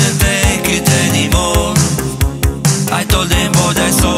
couldn't take it anymore. I told him what I saw.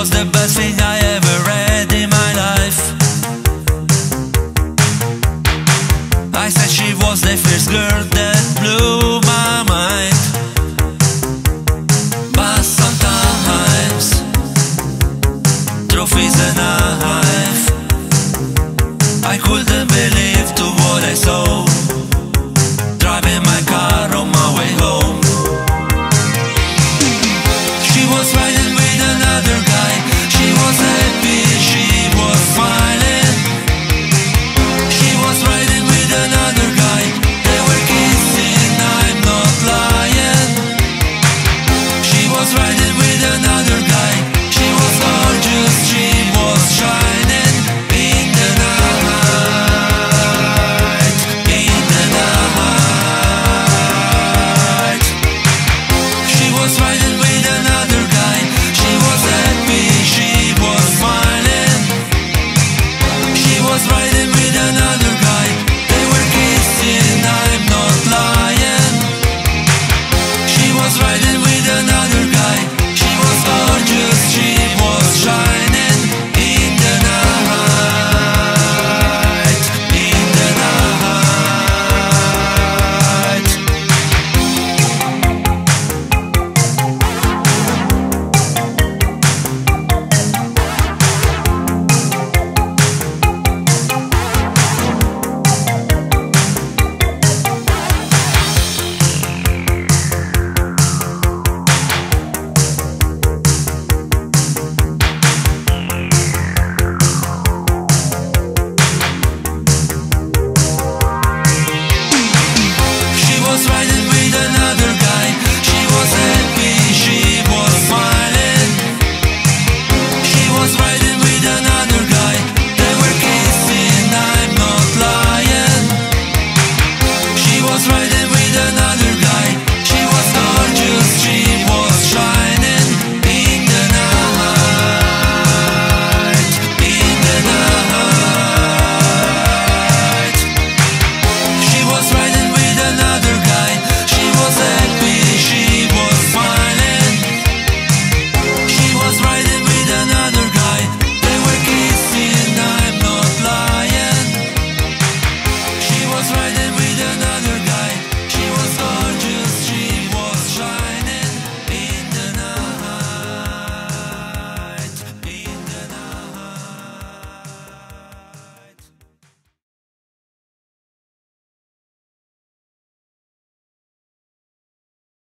was the